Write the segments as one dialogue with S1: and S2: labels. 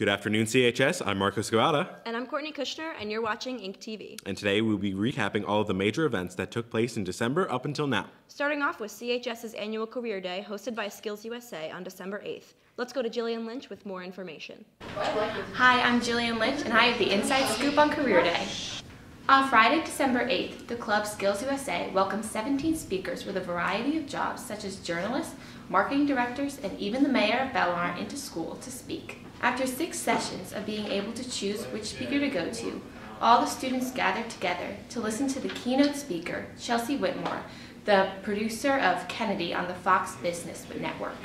S1: Good afternoon, CHS. I'm Marcos Scavata.
S2: And I'm Courtney Kushner, and you're watching Ink TV.
S1: And today we'll be recapping all of the major events that took place in December up until now.
S2: Starting off with CHS's annual Career Day, hosted by Skills USA on December 8th. Let's go to Jillian Lynch with more information.
S3: Hi, I'm Jillian Lynch, and I have the Inside Scoop on Career Day. On Friday, December 8th, the club Skills USA welcomed 17 speakers with a variety of jobs such as journalists, marketing directors, and even the mayor of Belmar into school to speak. After six sessions of being able to choose which speaker to go to, all the students gathered together to listen to the keynote speaker, Chelsea Whitmore, the producer of Kennedy on the Fox Business Network.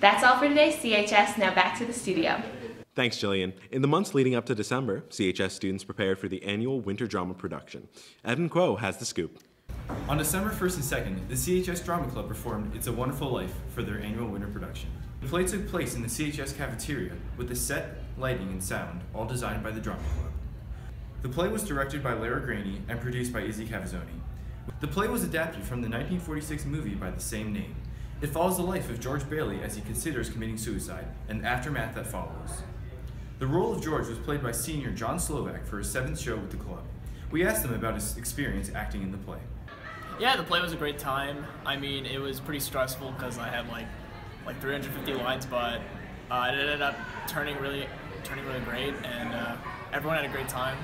S3: That's all for today, CHS. Now back to the studio.
S1: Thanks, Jillian. In the months leading up to December, CHS students prepared for the annual winter drama production. Evan Quo has the scoop.
S4: On December 1st and 2nd, the CHS Drama Club performed It's a Wonderful Life for their annual winter production. The play took place in the CHS cafeteria with the set, lighting, and sound all designed by the Drama Club. The play was directed by Lara Graney and produced by Izzy Cavazzoni. The play was adapted from the 1946 movie by the same name. It follows the life of George Bailey as he considers committing suicide and the aftermath that follows. The role of George was played by senior John Slovak for his seventh show with the club. We asked him about his experience acting in the play.
S5: Yeah, the play was a great time. I mean, it was pretty stressful because I had like like 350 lines, but uh, it ended up turning really, turning really great, and uh, everyone had a great time.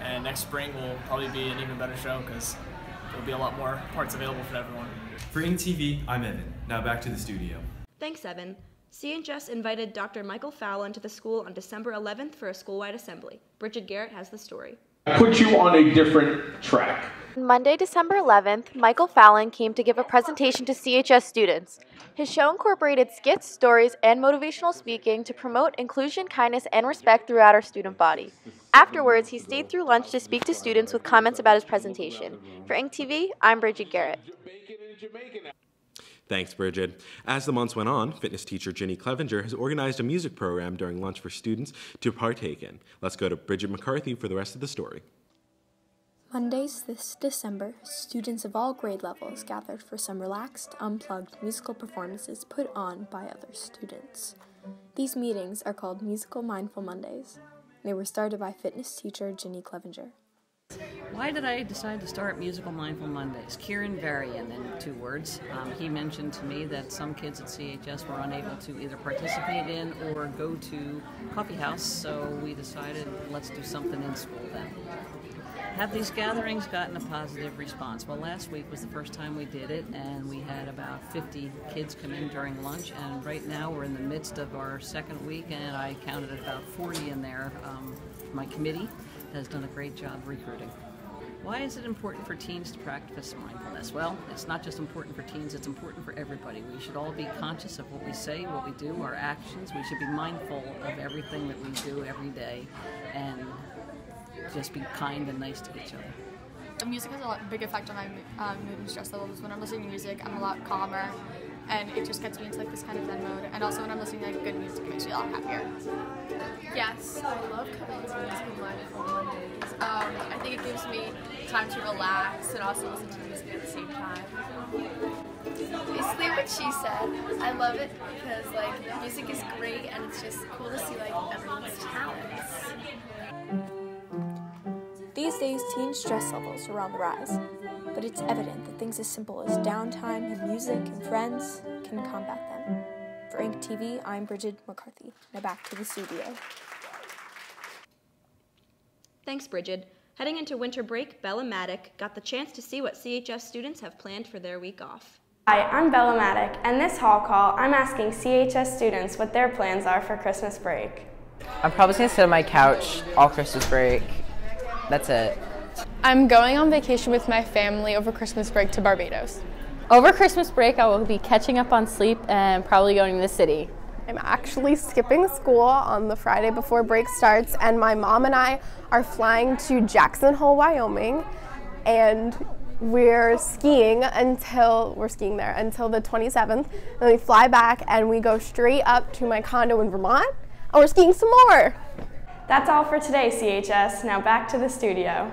S5: And next spring will probably be an even better show because there'll be a lot more parts available for everyone.
S4: For Ink TV, I'm Evan. Now back to the studio.
S2: Thanks, Evan. CHS invited Dr. Michael Fallon to the school on December 11th for a school-wide assembly. Brigid Garrett has the story.
S6: I put you on a different track.
S7: Monday, December 11th, Michael Fallon came to give a presentation to CHS students. His show incorporated skits, stories, and motivational speaking to promote inclusion, kindness, and respect throughout our student body. Afterwards, he stayed through lunch to speak to students with comments about his presentation. For Ink TV, I'm Brigid Garrett.
S1: Thanks, Brigid. As the months went on, fitness teacher Ginny Clevenger has organized a music program during lunch for students to partake in. Let's go to Bridget McCarthy for the rest of the story.
S8: Mondays this December, students of all grade levels gathered for some relaxed, unplugged musical performances put on by other students. These meetings are called Musical Mindful Mondays. They were started by fitness teacher Ginny Clevenger.
S9: Why did I decide to start Musical Mindful Mondays? Kieran Varian, in two words. Um, he mentioned to me that some kids at CHS were unable to either participate in or go to coffee house, so we decided let's do something in school then. Have these gatherings gotten a positive response? Well, last week was the first time we did it, and we had about 50 kids come in during lunch. And right now we're in the midst of our second week, and I counted about 40 in there. Um, my committee has done a great job recruiting. Why is it important for teens to practice mindfulness? Well, it's not just important for teens, it's important for everybody. We should all be conscious of what we say, what we do, our actions. We should be mindful of everything that we do every day and just be kind and nice to each other.
S10: The Music has a lot, big effect on my um, mood and stress levels. When I'm listening to music, I'm a lot calmer, and it just gets me into like this kind of zen mode. And also when I'm listening to like, good music, it makes me a lot happier.
S11: Yes, I love coming to music and mindful Mondays. Um, I think it gives me time to relax and also listen to music at the same time. Basically what she said. I love it because like the music is great and it's just cool to see like everyone's talents.
S8: These days, teen stress levels are on the rise, but it's evident that things as simple as downtime and music and friends can combat them. For Ink TV, I'm Bridget McCarthy. Now back to the studio.
S2: Thanks, Bridget. Heading into winter break, Bella Maddock got the chance to see what CHS students have planned for their week off.
S12: Hi, I'm Bella Maddock, and this hall call, I'm asking CHS students what their plans are for Christmas break.
S13: I'm probably going to sit on my couch all Christmas break. That's it.
S14: I'm going on vacation with my family over Christmas break to Barbados.
S15: Over Christmas break, I will be catching up on sleep and probably going to the city.
S16: I'm actually skipping school on the Friday before break starts, and my mom and I are flying to Jackson Hole, Wyoming, and we're skiing until we're skiing there until the 27th. Then we fly back and we go straight up to my condo in Vermont, and we're skiing some more.
S12: That's all for today, CHS. Now back to the studio.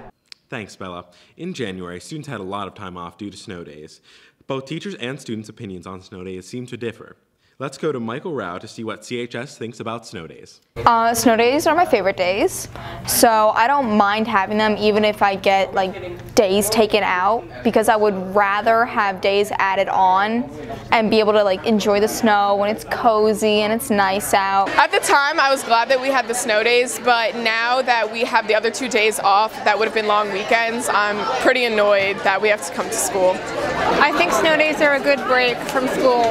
S1: Thanks, Bella. In January, students had a lot of time off due to snow days. Both teachers and students' opinions on snow days seem to differ. Let's go to Michael Rao to see what CHS thinks about snow days.
S17: Uh, snow days are my favorite days, so I don't mind having them even if I get like days taken out because I would rather have days added on and be able to like enjoy the snow when it's cozy and it's nice out.
S14: At the time, I was glad that we had the snow days, but now that we have the other two days off, that would have been long weekends. I'm pretty annoyed that we have to come to school.
S18: I think snow days are a good break from school.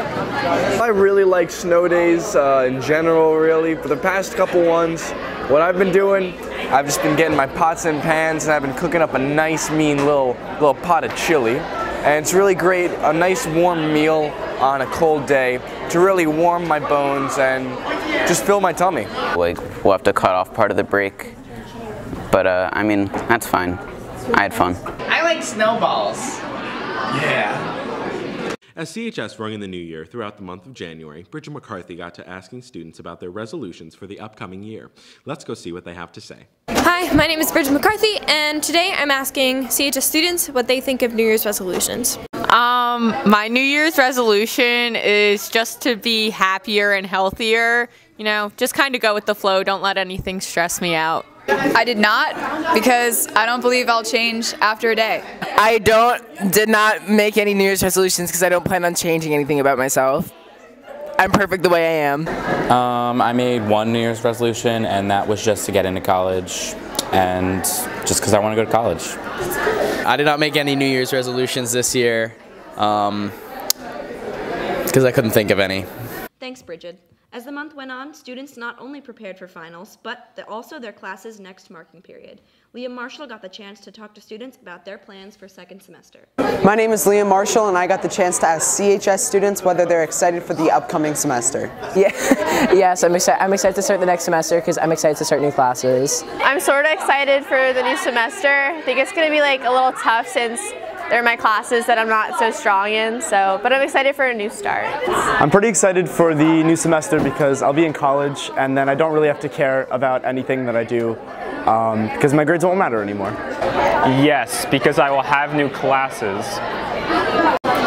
S19: I really like snow days uh, in general, really. For the past couple ones, what I've been doing, I've just been getting my pots and pans and I've been cooking up a nice, mean little, little pot of chili. And it's really great, a nice warm meal on a cold day to really warm my bones and just fill my tummy.
S20: Like, we'll have to cut off part of the break. But, uh, I mean, that's fine. I had fun.
S21: I like snowballs.
S1: Yeah. As CHS rung in the new year throughout the month of January, Bridget McCarthy got to asking students about their resolutions for the upcoming year. Let's go see what they have to say.
S22: Hi, my name is Bridget McCarthy, and today I'm asking CHS students what they think of New Year's resolutions.
S23: Um, my New Year's resolution is just to be happier and healthier. You know, just kind of go with the flow. Don't let anything stress me out.
S24: I did not because I don't believe I'll change after a day.
S13: I don't, did not make any New Year's resolutions because I don't plan on changing anything about myself. I'm perfect the way I am.
S25: Um, I made one New Year's resolution, and that was just to get into college, and just because I want to go to college.
S26: I did not make any New Year's resolutions this year because um, I couldn't think of any.
S2: Thanks, Bridget. As the month went on, students not only prepared for finals, but also their classes' next marking period. Liam Marshall got the chance to talk to students about their plans for second semester.
S27: My name is Liam Marshall, and I got the chance to ask CHS students whether they're excited for the upcoming semester.
S13: Yeah. yes, I'm excited. I'm excited to start the next semester because I'm excited to start new classes.
S28: I'm sort of excited for the new semester. I think it's going to be like a little tough since they're my classes that I'm not so strong in, so, but I'm excited for a new start.
S29: I'm pretty excited for the new semester because I'll be in college and then I don't really have to care about anything that I do um, because my grades won't matter anymore.
S30: Yes, because I will have new classes.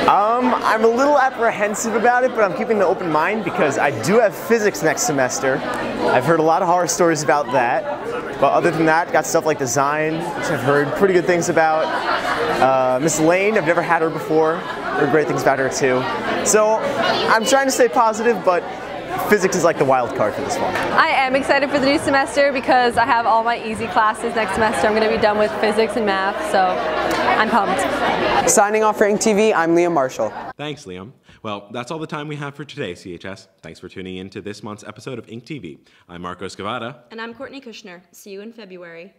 S29: Um, I'm a little apprehensive about it, but I'm keeping an open mind because I do have physics next semester. I've heard a lot of horror stories about that. But other than that, got stuff like design, which I've heard pretty good things about. Uh, Miss Lane, I've never had her before. Heard great things about her too. So I'm trying to stay positive, but physics is like the wild card for this one.
S28: I am excited for the new semester because I have all my easy classes next semester. I'm going to be done with physics and math, so I'm pumped.
S27: Signing off for Ink TV, I'm Liam Marshall.
S1: Thanks, Liam. Well, that's all the time we have for today, CHS. Thanks for tuning in to this month's episode of Ink TV. I'm Marcos Guevara.
S2: And I'm Courtney Kushner. See you in February.